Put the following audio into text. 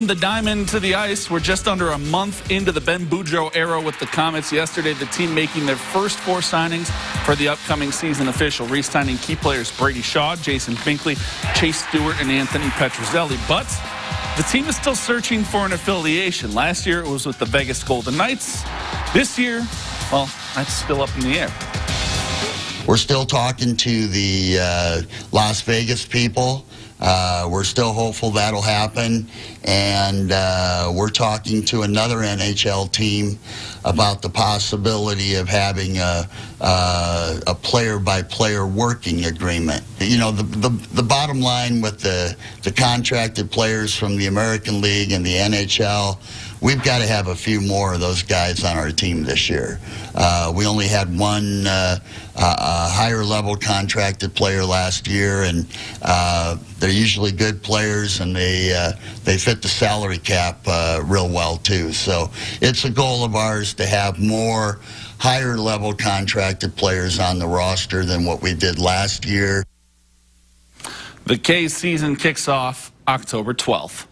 The diamond to the ice. We're just under a month into the Ben Boudreau era with the Komets Yesterday, the team making their first four signings for the upcoming season official, re-signing key players Brady Shaw, Jason Binkley, Chase Stewart, and Anthony Petruzzelli. But the team is still searching for an affiliation. Last year, it was with the Vegas Golden Knights. This year, well, that's still up in the air. We're still talking to the uh, Las Vegas people. Uh, we're still hopeful that'll happen, and uh, we're talking to another NHL team about the possibility of having a, uh, a player-by-player working agreement. You know, the, the, the bottom line with the, the contracted players from the American League and the NHL, we've got to have a few more of those guys on our team this year. Uh, we only had one uh, uh, higher level contracted player last year, and uh, they're usually good players, and they uh, they fit the salary cap uh, real well too. So it's a goal of ours to have more higher level contracted players on the roster than what we did last year. The K season kicks off October 12th.